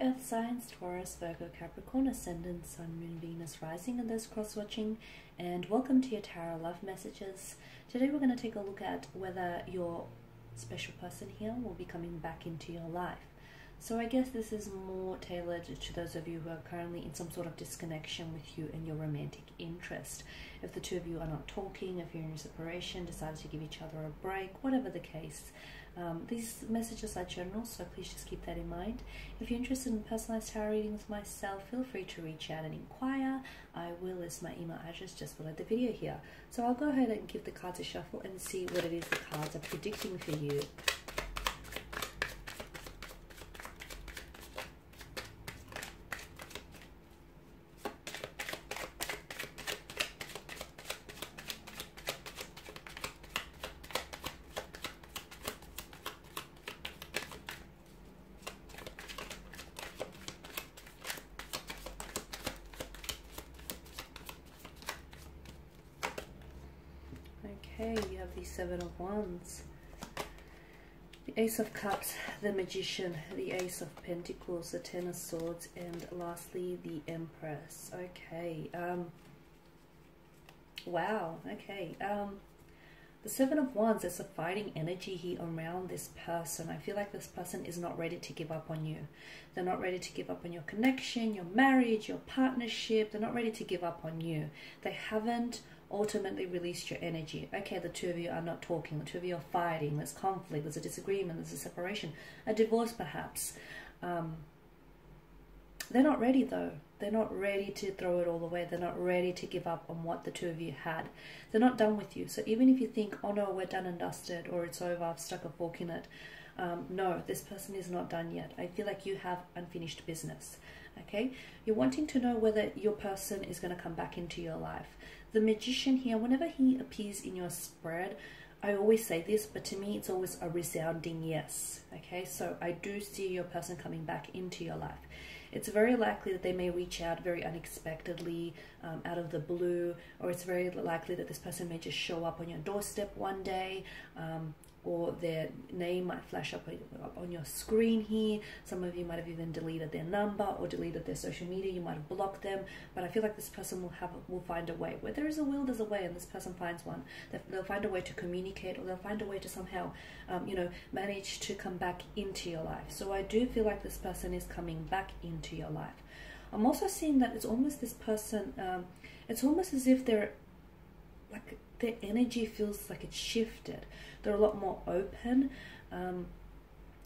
Earth Signs, Taurus, Virgo, Capricorn, Ascendant, Sun, Moon, Venus, Rising, and those cross watching, and welcome to your Tarot Love Messages. Today we're going to take a look at whether your special person here will be coming back into your life. So I guess this is more tailored to those of you who are currently in some sort of disconnection with you and your romantic interest. If the two of you are not talking, if you're in a separation, decided to give each other a break, whatever the case, um, these messages are general, so please just keep that in mind. If you're interested in personalized tarot readings myself, feel free to reach out and inquire. I will list my email address just below the video here. So I'll go ahead and give the cards a shuffle and see what it is the cards are predicting for you. Okay, you have the Seven of Wands, the Ace of Cups, the Magician, the Ace of Pentacles, the Ten of Swords, and lastly the Empress. Okay, um, wow, okay, um, the Seven of Wands, there's a fighting energy here around this person. I feel like this person is not ready to give up on you. They're not ready to give up on your connection, your marriage, your partnership. They're not ready to give up on you. They haven't ultimately released your energy. Okay, the two of you are not talking, the two of you are fighting, there's conflict, there's a disagreement, there's a separation, a divorce perhaps. Um, they're not ready though. They're not ready to throw it all away. They're not ready to give up on what the two of you had. They're not done with you. So even if you think, oh no, we're done and dusted, or it's over, I've stuck a fork in it, um, no, this person is not done yet. I feel like you have unfinished business. Okay, you're wanting to know whether your person is going to come back into your life. The magician here, whenever he appears in your spread, I always say this, but to me it's always a resounding yes. Okay, so I do see your person coming back into your life. It's very likely that they may reach out very unexpectedly, um, out of the blue, or it's very likely that this person may just show up on your doorstep one day. Um, or their name might flash up on your screen here. Some of you might have even deleted their number or deleted their social media. You might have blocked them, but I feel like this person will have will find a way. Where there is a will, there's a way, and this person finds one. They'll find a way to communicate, or they'll find a way to somehow, um, you know, manage to come back into your life. So I do feel like this person is coming back into your life. I'm also seeing that it's almost this person. Um, it's almost as if they're like their energy feels like it's shifted. They're a lot more open. Um,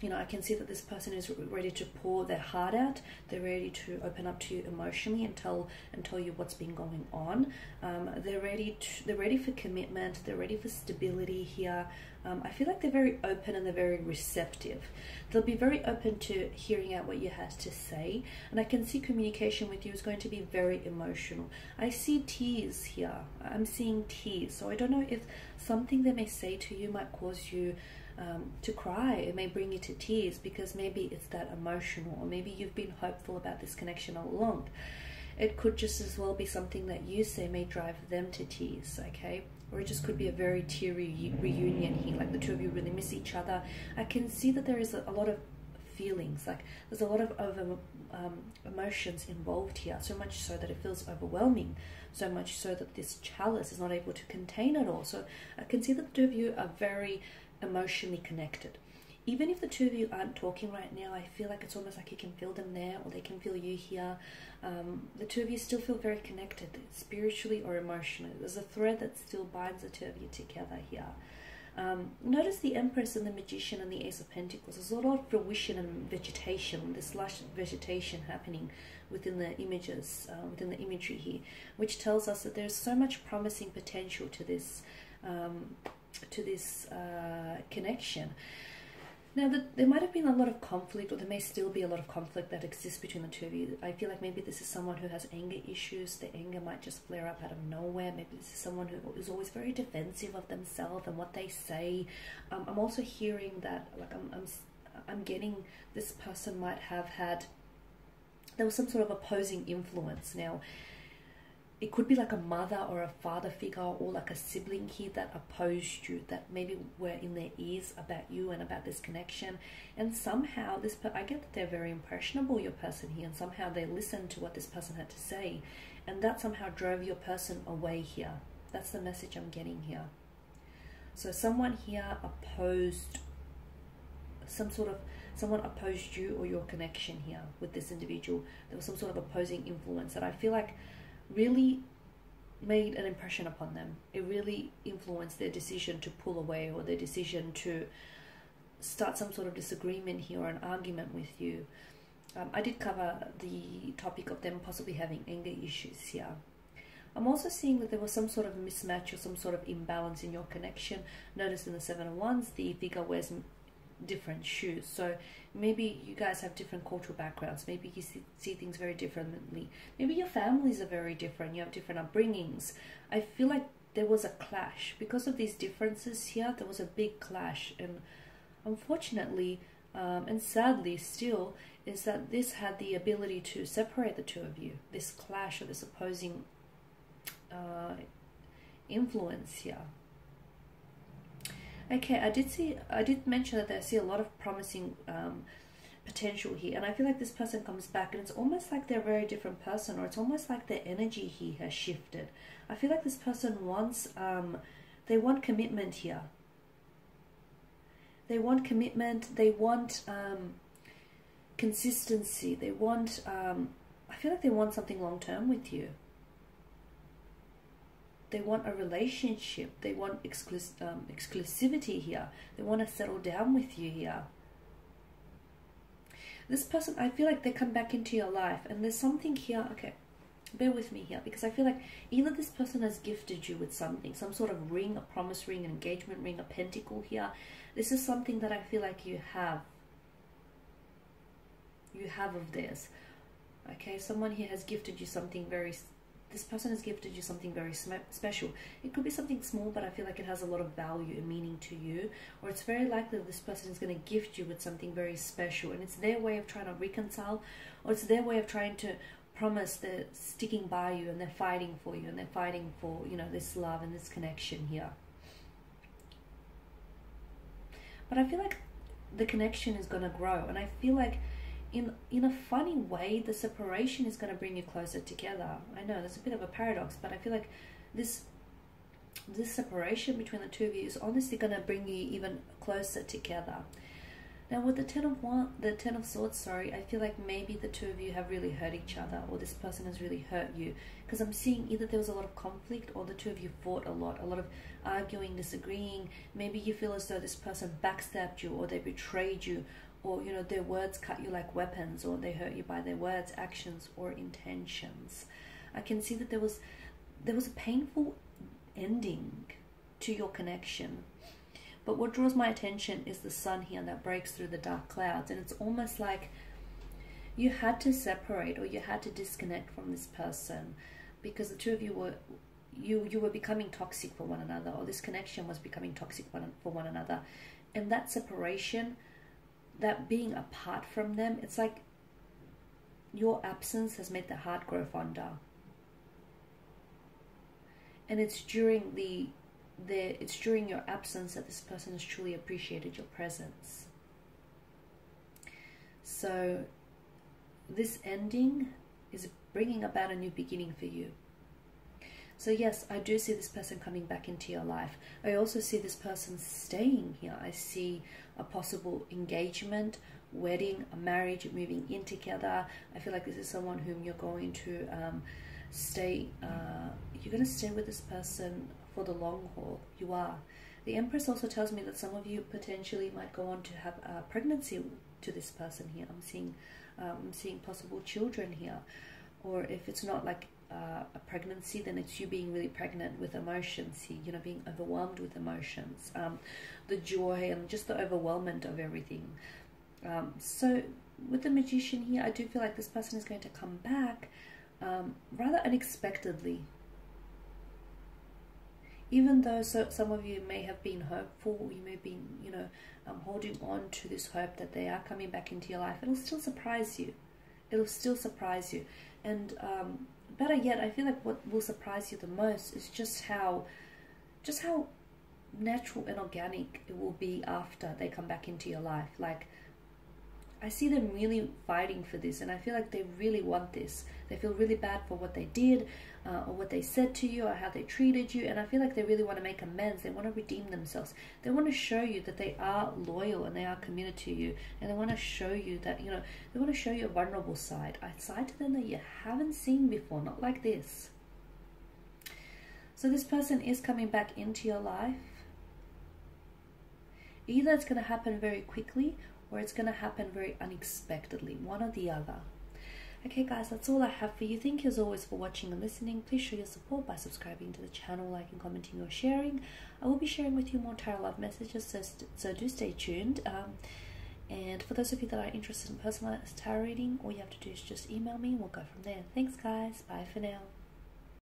you know, I can see that this person is ready to pour their heart out. They're ready to open up to you emotionally and tell and tell you what's been going on. Um, they're ready to, they're ready for commitment. They're ready for stability here. Um, I feel like they're very open and they're very receptive. They'll be very open to hearing out what you have to say, and I can see communication with you is going to be very emotional. I see tears here. I'm seeing tears, so I don't know if something they may say to you might cause you um, to cry. It may bring you to tears because maybe it's that emotional, or maybe you've been hopeful about this connection all along. It could just as well be something that you say may drive them to tears, okay? Or it just could be a very teary reunion here, like the two of you really miss each other. I can see that there is a, lot of feelings, like there's a lot of, of um, emotions involved here, so much so that it feels overwhelming, so much so that this chalice is not able to contain it all. So I can see that the two of you are very emotionally connected. Even if the two of you aren't talking right now, I feel like it's almost like you can feel them there or they can feel you here. Um, the two of you still feel very connected, spiritually or emotionally. There's a thread that still binds the two of you together here. Um, notice the Empress and the Magician and the Ace of Pentacles. There's a lot of fruition and vegetation, this lush vegetation happening within the images, uh, within the imagery here, which tells us that there's so much promising potential to this um, to this uh, connection. Now, the, there might have been a lot of conflict, or there may still be a lot of conflict that exists between the two of you. I feel like maybe this is someone who has anger issues. The anger might just flare up out of nowhere. Maybe this is someone who is always very defensive of themselves and what they say. Um, I'm also hearing that, like, I'm, I'm, I'm getting this person might have had, there was some sort of opposing influence. Now, it could be like a mother or a father figure or like a sibling here that opposed you that maybe were in their ears about you and about this connection. And somehow this i get that they're very impressionable your person here and somehow they listened to what this person had to say. And that somehow drove your person away here. That's the message i'm getting here. So someone here opposed some sort of someone opposed you or your connection here with this individual. There was some sort of opposing influence that i feel like really made an impression upon them. It really influenced their decision to pull away or their decision to start some sort of disagreement here or an argument with you. Um, I did cover the topic of them possibly having anger issues here. I'm also seeing that there was some sort of mismatch or some sort of imbalance in your connection. Notice in the Seven of Wands, the figure wears different shoes. So maybe you guys have different cultural backgrounds. Maybe you see, see things very differently. Maybe your families are very different. You have different upbringings. I feel like there was a clash because of these differences here. There was a big clash, and unfortunately, um, and sadly, still is that this had the ability to separate the two of you. This clash or this opposing uh, influence here. Okay, I did see, I did mention that I see a lot of promising um, potential here, and I feel like this person comes back, and it's almost like they're a very different person, or it's almost like their energy here has shifted. I feel like this person wants, um, they want commitment here. They want commitment. They want um, consistency. They want. Um, I feel like they want something long term with you they want a relationship. They want exclus um, exclusivity here. They want to settle down with you here. This person, I feel like they come back into your life and there's something here. Okay, bear with me here because I feel like either this person has gifted you with something, some sort of ring, a promise ring, an engagement ring, a pentacle here. This is something that I feel like you have. You have of theirs. Okay, someone here has gifted you something very this person has gifted you something very special. It could be something small, but I feel like it has a lot of value and meaning to you. Or it's very likely that this person is going to gift you with something very special, and it's their way of trying to reconcile, or it's their way of trying to promise they're sticking by you and they're fighting for you and they're fighting for you know this love and this connection here. But I feel like the connection is going to grow, and I feel like in in a funny way the separation is going to bring you closer together. I know there's a bit of a paradox but i feel like this this separation between the two of you is honestly going to bring you even closer together. Now with the ten of one the ten of swords sorry i feel like maybe the two of you have really hurt each other or this person has really hurt you. Because i'm seeing either there was a lot of conflict or the two of you fought a lot a lot of arguing disagreeing. Maybe you feel as though this person backstabbed you or they betrayed you or you know their words cut you like weapons or they hurt you by their words actions or intentions. I can see that there was there was a painful ending to your connection. But what draws my attention is the sun here that breaks through the dark clouds and it's almost like you had to separate or you had to disconnect from this person because the two of you were you you were becoming toxic for one another or this connection was becoming toxic one, for one another. And that separation that being apart from them, it's like your absence has made the heart grow fonder. And it's during the the it's during your absence that this person has truly appreciated your presence. So this ending is bringing about a new beginning for you. So yes, I do see this person coming back into your life. I also see this person staying here. I see a possible engagement, wedding, a marriage, moving in together. I feel like this is someone whom you're going to um, stay, uh, you're going to stay with this person for the long haul. You are. The Empress also tells me that some of you potentially might go on to have a pregnancy to this person here. I'm seeing, um, I'm seeing possible children here, or if it's not like uh, a pregnancy, then it's you being really pregnant with emotions you know, being overwhelmed with emotions, um, the joy and just the overwhelmment of everything. Um, so with the magician here, I do feel like this person is going to come back um, rather unexpectedly. Even though so, some of you may have been hopeful, you may been, you know, um, holding on to this hope that they are coming back into your life, it'll still surprise you. It'll still surprise you And um, better yet, I feel like what will surprise you the most is just how, just how natural and organic it will be after they come back into your life. Like, I see them really fighting for this, and I feel like they really want this. They feel really bad for what they did, uh, or what they said to you, or how they treated you, and I feel like they really want to make amends. They want to redeem themselves. They want to show you that they are loyal and they are committed to you, and they want to show you that you know they want to show you a vulnerable side, a side to them that you haven't seen before, not like this. So this person is coming back into your life. Either it's going to happen very quickly or it's going to happen very unexpectedly, one or the other. Okay, guys, that's all I have for you. Thank you as always for watching and listening. Please show your support by subscribing to the channel, liking, commenting, or sharing. I will be sharing with you more tarot love messages, so, so do stay tuned. Um, and for those of you that are interested in personalized tarot reading, all you have to do is just email me and we'll go from there. Thanks, guys. Bye for now.